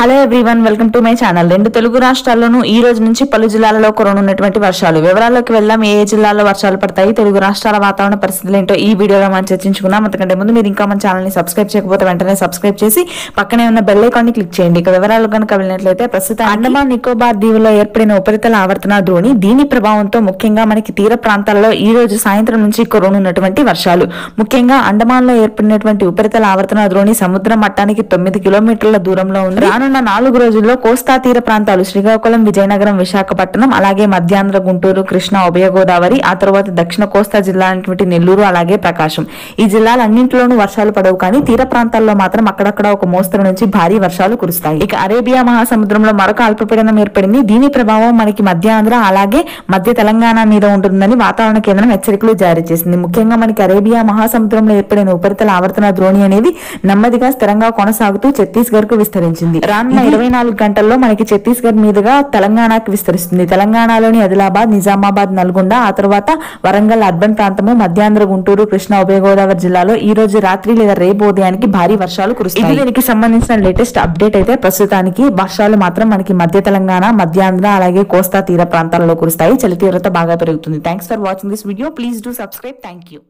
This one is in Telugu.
Hello everyone welcome to my channel రెండు తెలుగు రాష్ట్రాల్లోనూ ఈ రోజు నుంచి పలు జిల్లాలలో కురనున్నటువంటి వర్షాలు. వివరాల్లోకి వెళ్దాం. ఏ జిల్లాలో వర్షాలు పడతాయి తెలుగు రాష్ట్రాల వాతావరణ పరిస్థితులు ఏంటో ఈ వీడియోలో మనం చర్చించుకున్నాం అంతకంటే ముందు మీరు ఇంకా మన ఛానల్ని సబ్స్క్రైబ్ చేయకపోతే వెంటనే సబ్స్క్రైబ్ చేసి పక్కనే ఉన్న బెల్ ఐకాన్ని క్లిక్ చేయండి. ఇక వివరాలు కనుక వెళ్ళినట్లయితే ప్రస్తుతం అండమాన్ నికోబార్ దీవుల్లో ఏర్పడిన ఉపరితల ఆవర్తన ద్రోణి దీని ప్రభావంతో ముఖ్యంగా మనకి తీర ప్రాంతాల్లో ఈ రోజు సాయంత్రం నుంచి కురనున్నటువంటి వర్షాలు. ముఖ్యంగా అండమాన్లో ఏర్పడినటువంటి ఉపరితల ఆవర్తన ద్రోణి సముద్ర మట్టానికి తొమ్మిది కిలోమీటర్ల దూరంలో ఉంది. రానున్న నాలుగు రోజుల్లో కోస్తా తీర ప్రాంతాలు శ్రీకాకుళం విజయనగరం విశాఖపట్నం అలాగే మధ్యాంధ్ర గుంటూరు కృష్ణా ఉభయ గోదావరి ఆ తర్వాత దక్షిణ కోస్తా జిల్లా నెల్లూరు అలాగే ప్రకాశం. ఈ జిల్లాలన్నింటిలోనూ వర్షాలు పడవు కానీ తీర ప్రాంతాల్లో మాత్రం అక్కడక్కడ ఒక మోస్తరు నుంచి భారీ వర్షాలు కురుస్తాయి. ఇక అరేబియా మహాసముద్రంలో మరొక అల్పపీడనం ఏర్పడింది. దీని ప్రభావం మనకి మధ్యాంధ్ర అలాగే మధ్య తెలంగాణ మీద ఉంటుందని వాతావరణ కేంద్రం హెచ్చరికలు జారీ చేసింది. ముఖ్యంగా మనకి అరేబియా మహాసముద్రంలో ఏర్పడిన ఉపరితల ఆవర్తన ద్రోణి అనేది నెమ్మదిగా స్థిరంగా కొనసాగుతూ ఛత్తీస్గఢ్కు విస్తరించింది. రానున్న ఇరవై నాలుగు గంటల్లో మనకి ఛత్తీస్గఢ్ మీదుగా తెలంగాణకి విస్తరిస్తుంది. తెలంగాణలోని ఆదిలాబాద్ నిజామాబాద్ నల్గొండ ఆ తర్వాత వరంగల్ అర్బన్ ప్రాంతము మధ్యాంధ్ర గుంటూరు కృష్ణా ఉభయ గోదావరి జిల్లాలో ఈ రోజు రాత్రి లేదా రేపు ఉదయానికి భారీ వర్షాలు కురుస్తాయి. దీనికి సంబంధించిన లేటెస్ట్ అప్డేట్ అయితే ప్రస్తుతానికి వర్షాలు మాత్రం మనకి మధ్య తెలంగాణ మధ్యాంధ్ర అలాగే కోస్తా తీర ప్రాంతాలలో కురుస్తాయి. చలి తీవ్రత బాగా పెరుగుతుంది. Thanks for watching this video please do subscribe thank you